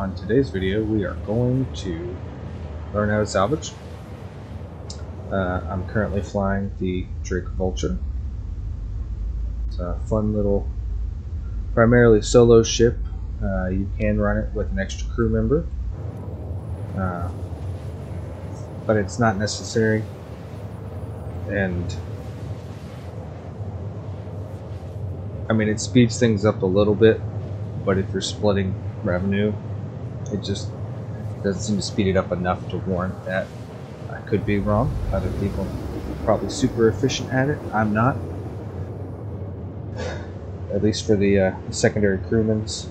on today's video we are going to learn how to salvage. Uh, I'm currently flying the Drake Vulture. It's a fun little, primarily solo ship. Uh, you can run it with an extra crew member, uh, but it's not necessary. And I mean, it speeds things up a little bit, but if you're splitting revenue, it just doesn't seem to speed it up enough to warrant that. I could be wrong. Other people probably super efficient at it. I'm not. At least for the uh, secondary crewman's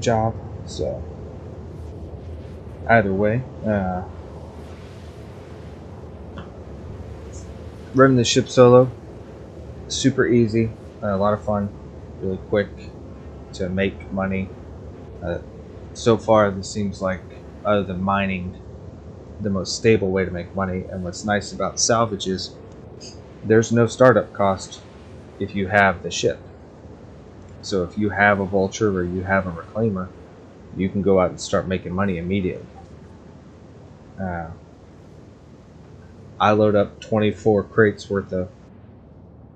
job. So, either way, uh, running the ship solo, super easy, a lot of fun, really quick to make money. Uh, so far, this seems like, other than mining, the most stable way to make money. And what's nice about salvage is there's no startup cost if you have the ship. So if you have a vulture or you have a reclaimer, you can go out and start making money immediately. Uh, I load up 24 crates worth of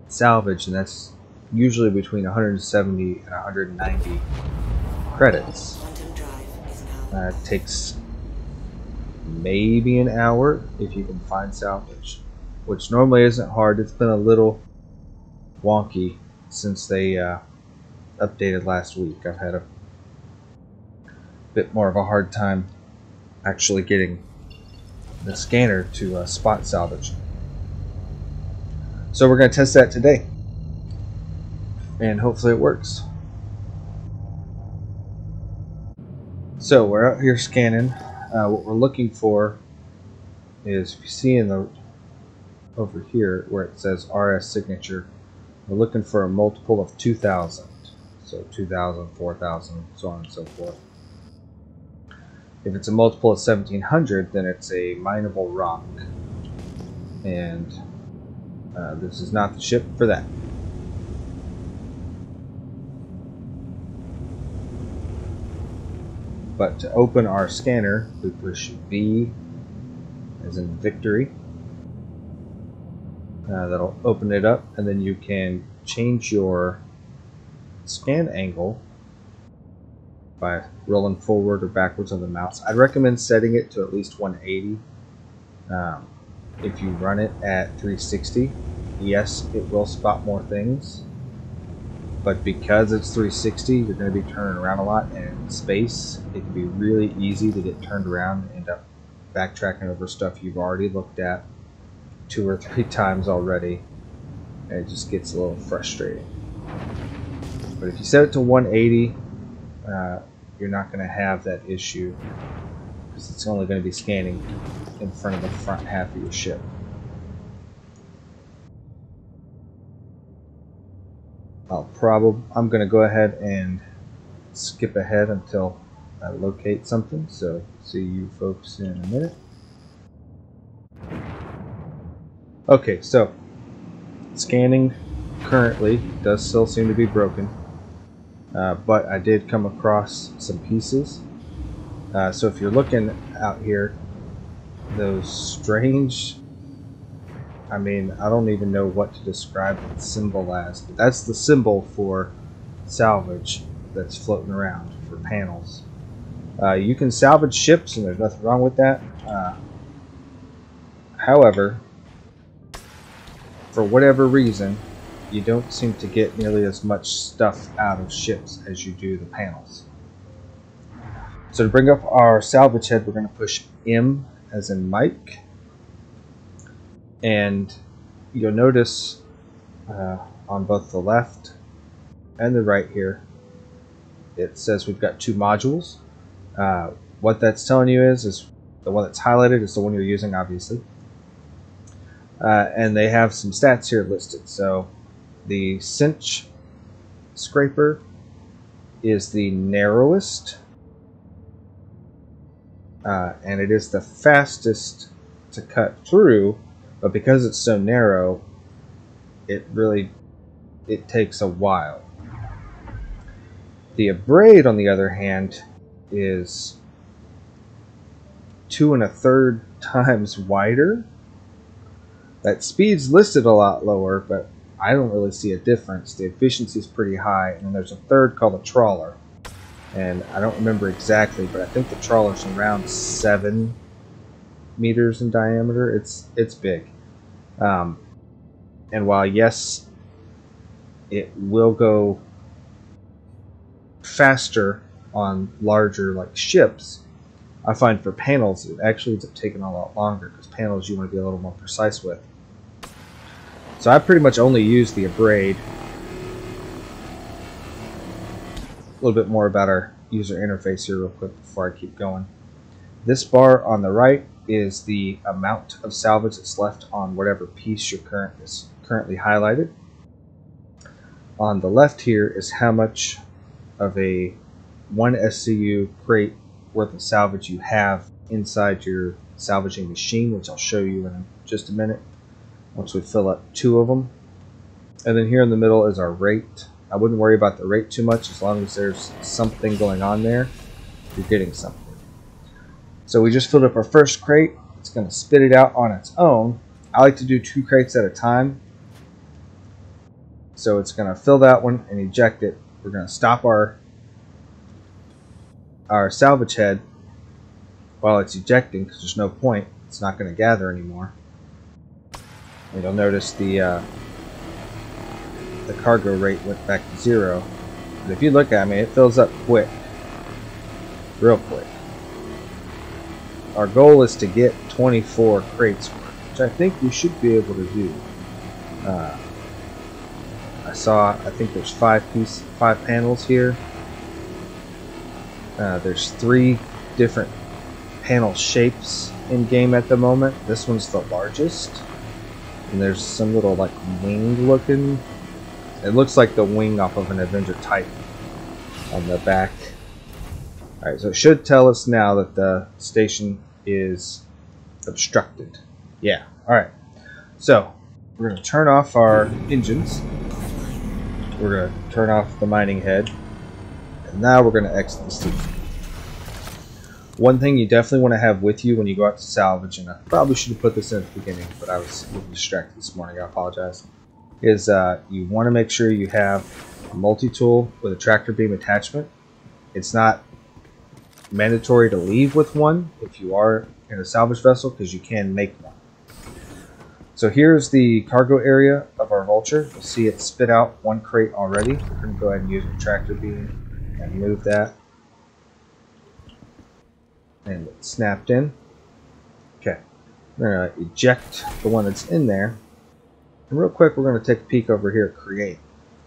salvage, and that's usually between 170 and 190 credits. Uh, it takes maybe an hour if you can find salvage, which normally isn't hard. It's been a little wonky since they uh, updated last week. I've had a bit more of a hard time actually getting the scanner to uh, spot salvage. So we're going to test that today. And hopefully it works. So we're out here scanning. Uh, what we're looking for is, if you see in the over here where it says RS signature, we're looking for a multiple of 2,000. So 2,000, 4,000, so on and so forth. If it's a multiple of 1700, then it's a mineable rock. And uh, this is not the ship for that. But to open our scanner, we push V as in victory. Uh, that'll open it up, and then you can change your scan angle by rolling forward or backwards on the mouse. I'd recommend setting it to at least 180. Um, if you run it at 360, yes, it will spot more things. But because it's 360, you're going to be turning around a lot, and in space, it can be really easy to get turned around and end up backtracking over stuff you've already looked at two or three times already, and it just gets a little frustrating. But if you set it to 180, uh, you're not going to have that issue because it's only going to be scanning in front of the front half of your ship. I'll probably I'm going to go ahead and skip ahead until I locate something. So see you folks in a minute. Okay, so scanning currently does still seem to be broken, uh, but I did come across some pieces. Uh, so if you're looking out here, those strange I mean, I don't even know what to describe the symbol as, that's the symbol for salvage that's floating around for panels. Uh, you can salvage ships, and there's nothing wrong with that. Uh, however, for whatever reason, you don't seem to get nearly as much stuff out of ships as you do the panels. So to bring up our salvage head, we're going to push M as in Mike and you'll notice uh, on both the left and the right here it says we've got two modules. Uh, what that's telling you is is the one that's highlighted is the one you're using obviously. Uh, and they have some stats here listed. So the cinch scraper is the narrowest uh, and it is the fastest to cut through but because it's so narrow, it really it takes a while. The abrade, on the other hand, is two and a third times wider. That speed's listed a lot lower, but I don't really see a difference. The efficiency is pretty high, and then there's a third called a trawler. And I don't remember exactly, but I think the trawler's around seven meters in diameter. It's it's big. Um, and while yes, it will go faster on larger like ships, I find for panels it actually ends up taking a lot longer because panels you want to be a little more precise with. So I pretty much only use the abrade. A little bit more about our user interface here real quick before I keep going. This bar on the right is the amount of salvage that's left on whatever piece your current is currently highlighted. On the left here is how much of a one SCU crate worth of salvage you have inside your salvaging machine, which I'll show you in just a minute once we fill up two of them. And then here in the middle is our rate. I wouldn't worry about the rate too much as long as there's something going on there. You're getting something. So we just filled up our first crate. It's going to spit it out on its own. I like to do two crates at a time. So it's going to fill that one and eject it. We're going to stop our our salvage head while it's ejecting because there's no point. It's not going to gather anymore. And you'll notice the uh, the cargo rate went back to zero. But if you look at me, it fills up quick. Real quick. Our goal is to get 24 crates which I think we should be able to do. Uh, I saw, I think there's five piece, five panels here. Uh, there's three different panel shapes in game at the moment. This one's the largest. And there's some little like wing looking. It looks like the wing off of an Avenger Titan on the back. Alright, so it should tell us now that the station is obstructed. Yeah, alright. So, we're going to turn off our engines. We're going to turn off the mining head. And now we're going to exit the station. One thing you definitely want to have with you when you go out to salvage, and I probably should have put this in at the beginning, but I was a little distracted this morning, I apologize, is uh, you want to make sure you have a multi-tool with a tractor beam attachment. It's not mandatory to leave with one if you are in a salvage vessel because you can make one. So here's the cargo area of our Vulture. You'll see it spit out one crate already. We're going to go ahead and use a tractor beam and move that. And it snapped in. Okay. We're going to eject the one that's in there. And real quick, we're going to take a peek over here at Create.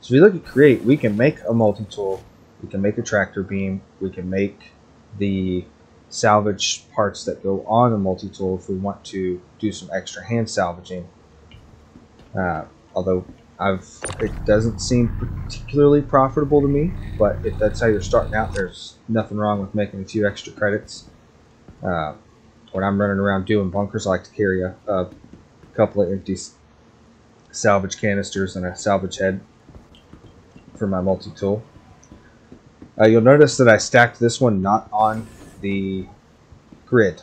So if you look at Create, we can make a multi-tool. We can make a tractor beam. We can make the salvage parts that go on a multi-tool if we want to do some extra hand salvaging. Uh, although I've it doesn't seem particularly profitable to me, but if that's how you're starting out, there's nothing wrong with making a few extra credits. Uh, when I'm running around doing bunkers, I like to carry a, a couple of empty salvage canisters and a salvage head for my multi-tool. Uh, you'll notice that I stacked this one not on the grid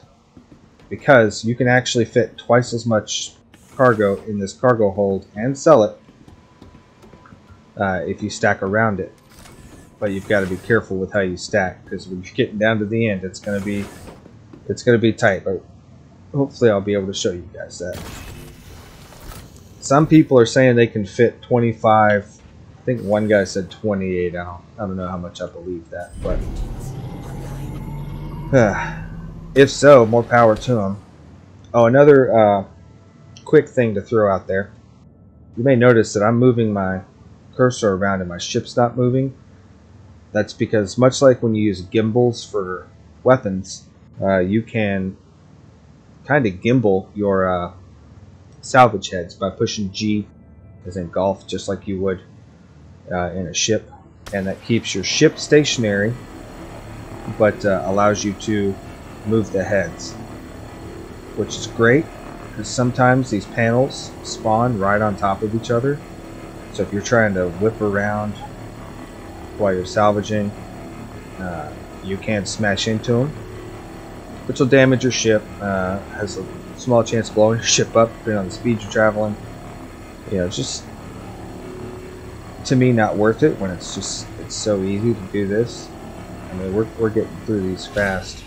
because you can actually fit twice as much cargo in this cargo hold and sell it uh, if you stack around it. But you've got to be careful with how you stack because when you're getting down to the end, it's going to be it's going to be tight. But hopefully, I'll be able to show you guys that. Some people are saying they can fit 25. I think one guy said 28. I don't, I don't know how much I believe that, but if so, more power to him. Oh, another uh, quick thing to throw out there. You may notice that I'm moving my cursor around and my ship's not moving. That's because much like when you use gimbals for weapons, uh, you can kind of gimbal your uh, salvage heads by pushing G as in golf, just like you would uh, in a ship. And that keeps your ship stationary but uh, allows you to move the heads, which is great because sometimes these panels spawn right on top of each other. So if you're trying to whip around while you're salvaging, uh, you can smash into them, which will damage your ship. Uh, has a small chance of blowing your ship up, depending on the speed you're traveling. You know, just to me not worth it when it's just it's so easy to do this. I mean, we're we're getting through these fast.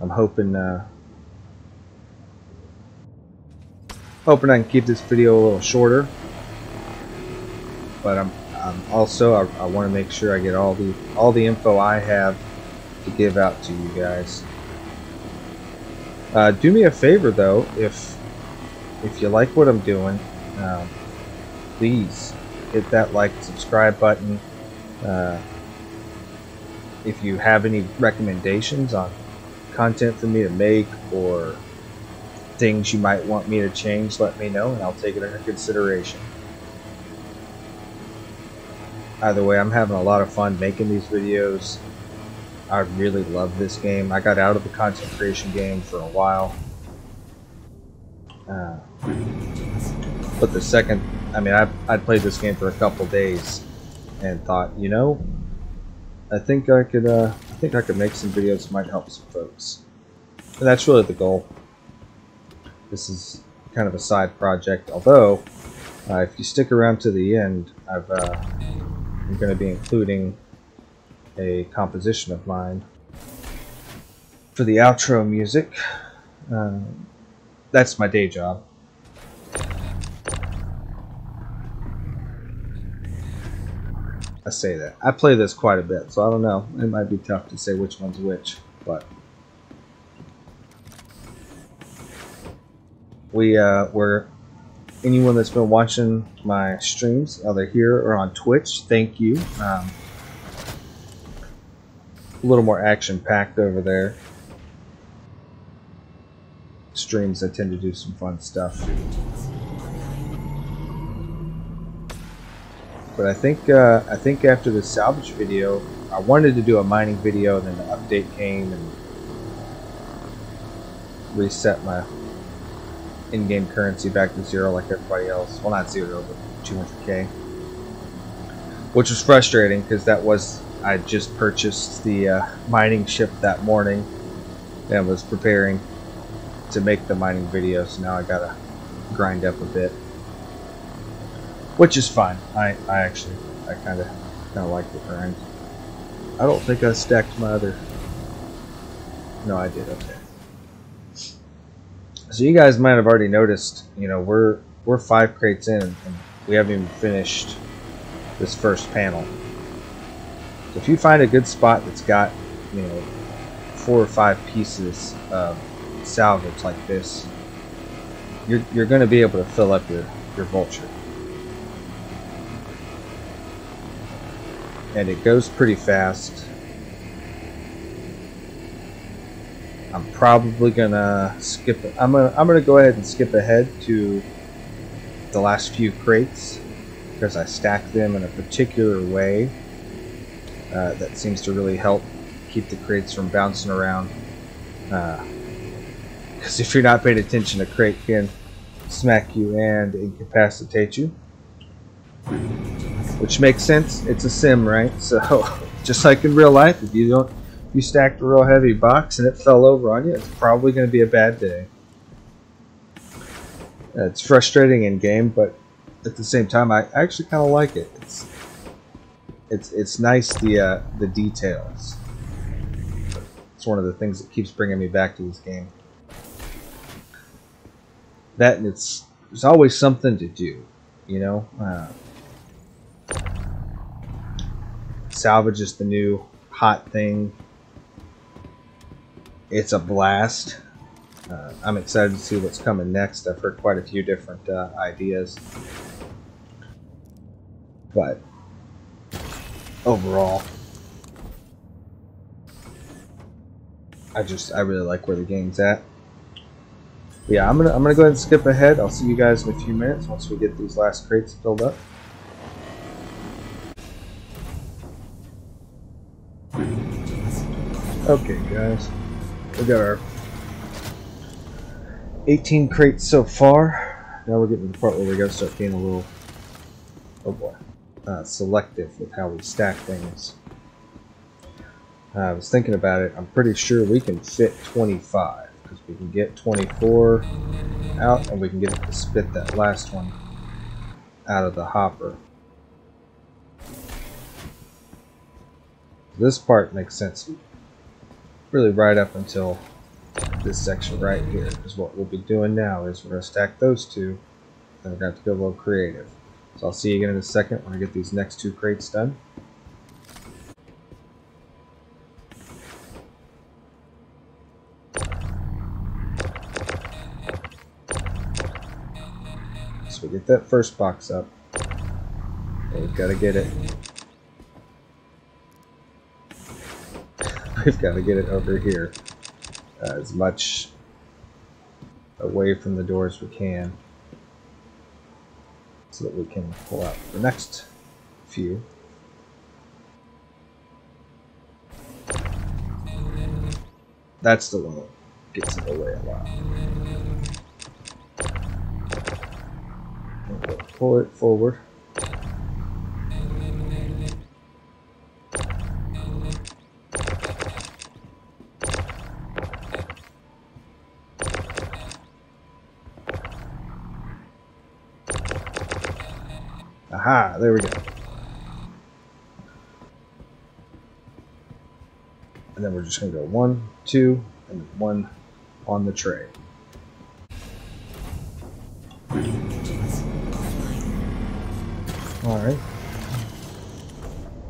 I'm hoping uh, hoping I can keep this video a little shorter. But I'm, I'm also I, I want to make sure I get all the all the info I have to give out to you guys. Uh, do me a favor though, if if you like what I'm doing, um, please hit that like subscribe button. Uh, if you have any recommendations on content for me to make or things you might want me to change, let me know and I'll take it under consideration. Either way, I'm having a lot of fun making these videos. I really love this game. I got out of the content creation game for a while. Uh, but the second, I mean, I, I played this game for a couple days and thought, you know, I think I could, uh, I think I could make some videos that might help some folks. And that's really the goal. This is kind of a side project, although, uh, if you stick around to the end, I've, uh, I'm going to be including a composition of mine for the outro music. Um, that's my day job. I say that. I play this quite a bit, so I don't know. It might be tough to say which one's which, but we uh, we're anyone that's been watching my streams, either here or on Twitch, thank you. Um, a little more action packed over there. Streams, I tend to do some fun stuff. But I think uh, I think after the salvage video, I wanted to do a mining video, and then the update came and reset my in-game currency back to zero like everybody else. Well, not zero, but 200k. Which was frustrating because that was I just purchased the uh, mining ship that morning and was preparing to make the mining video. So now I gotta grind up a bit which is fine. I, I actually, I kind of, kind of like the grind. I don't think I stacked my other. No, I did. Okay. So you guys might have already noticed. You know, we're we're five crates in, and we haven't even finished this first panel. So if you find a good spot that's got, you know, four or five pieces of salvage like this, you're you're going to be able to fill up your your vulture. and it goes pretty fast. I'm probably gonna skip. I'm gonna I'm gonna go ahead and skip ahead to the last few crates because I stack them in a particular way uh, that seems to really help keep the crates from bouncing around. Because if you're not paying attention, a crate can smack you and incapacitate you which makes sense. It's a sim, right? So, just like in real life, if you don't, if you stacked a real heavy box and it fell over on you, it's probably going to be a bad day. Uh, it's frustrating in game, but at the same time, I actually kind of like it. It's it's it's nice the uh, the details. It's one of the things that keeps bringing me back to this game. That it's there's always something to do, you know. Uh, salvage is the new hot thing. It's a blast. Uh, I'm excited to see what's coming next. I've heard quite a few different uh, ideas. But overall, I just I really like where the game's at. Yeah, I'm gonna I'm gonna go ahead and skip ahead. I'll see you guys in a few minutes once we get these last crates filled up. Okay, guys. We got our 18 crates so far. Now we're getting to the part where we gotta start being a little... Oh boy. uh, selective with how we stack things. Uh, I was thinking about it. I'm pretty sure we can fit 25 because we can get 24 out and we can get it to spit that last one out of the hopper. This part makes sense really right up until this section right here because what we'll be doing now is we're going to stack those two then we're going to have to go a little creative. So I'll see you again in a second when I get these next two crates done. That first box up. we've got to get it. We've got to get it over here uh, as much away from the door as we can so that we can pull out the next few. That's the one that gets in the way a lot. Pull it forward. Aha, there we go. And then we're just going to go one, two, and one on the tray. Alright.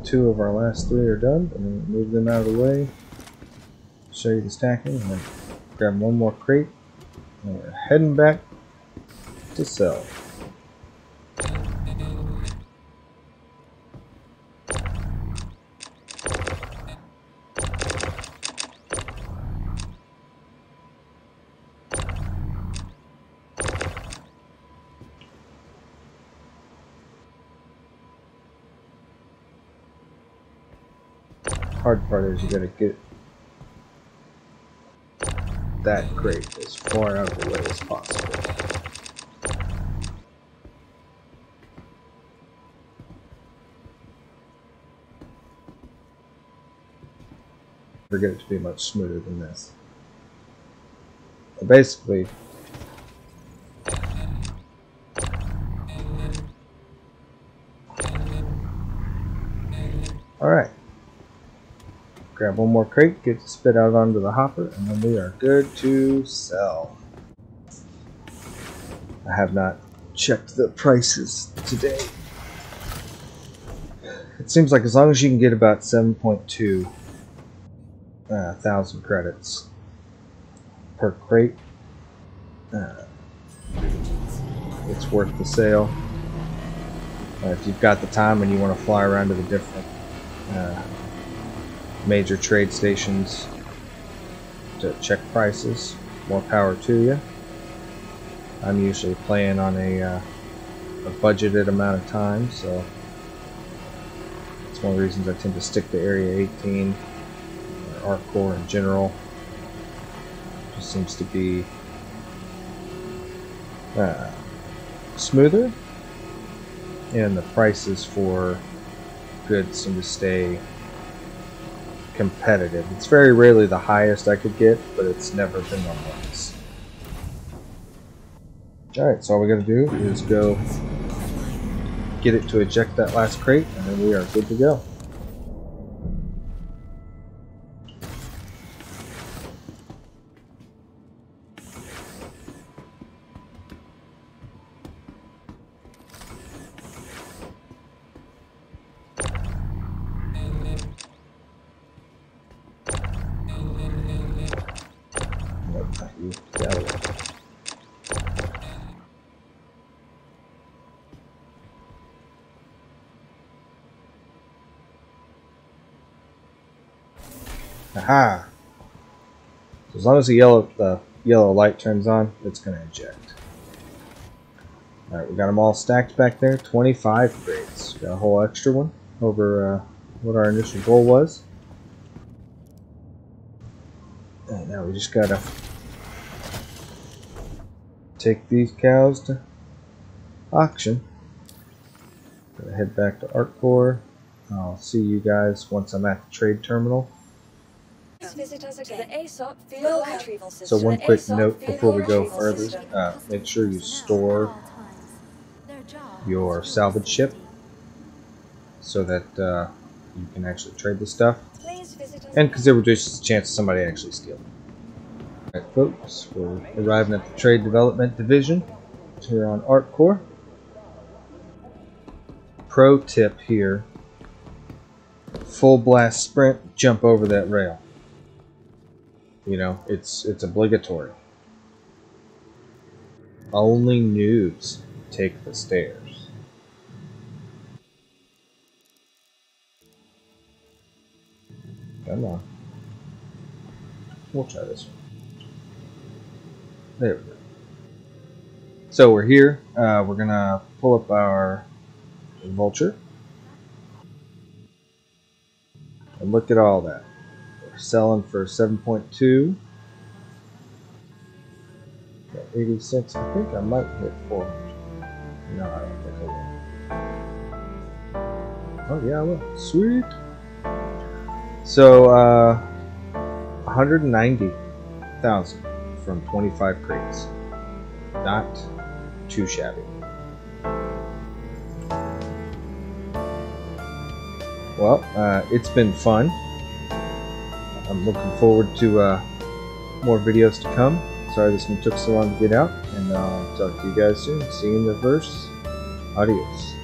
Two of our last three are done. I'm going to move them out of the way. Show you the stacking. Grab one more crate. And we're heading back to sell. Hard part is you gotta get that crate as far out of the way as possible. Forget it to be much smoother than this. Basically, Grab one more crate, get it spit out onto the hopper, and then we are good to sell. I have not checked the prices today. It seems like as long as you can get about 7.2 uh, thousand credits per crate, uh, it's worth the sale. Uh, if you've got the time and you want to fly around to the different uh, major trade stations to check prices. More power to you. I'm usually playing on a, uh, a budgeted amount of time, so it's one of the reasons I tend to stick to Area 18 or ArcCorp in general. Just seems to be uh, smoother, and the prices for goods seem to stay competitive. It's very rarely the highest I could get, but it's never been the lowest. Alright, so all we gotta do is go get it to eject that last crate, and then we are good to go. Aha! So as long as the yellow the yellow light turns on, it's going to eject. Alright, we got them all stacked back there. 25 crates. Got a whole extra one over uh, what our initial goal was. And now we just got to take these cows to auction. Gonna head back to ArcCorp. I'll see you guys once I'm at the trade terminal. Visit us again. The ASOP field retrieval system. So one quick note before we go further, uh, make sure you store your salvage ship so that uh, you can actually trade the stuff. Please visit us And because there reduces the chance of somebody actually stealing. Alright folks, we're arriving at the Trade Development Division here on ArcCorp. Pro tip here. Full blast sprint, jump over that rail. You know, it's it's obligatory. Only noobs take the stairs. Come on. We'll try this one. There we go. So we're here. Uh, we're gonna pull up our vulture. And look at all that. Selling for 7.2. Got 86. I think I might hit 400. No, I don't think I will. Oh, yeah, I will. Sweet. So, uh, 190,000 from 25 crates. Not too shabby. Well, uh, it's been fun. I'm looking forward to uh, more videos to come. Sorry this one took so long to get out, and uh, I'll talk to you guys soon. See you in the verse. Adios.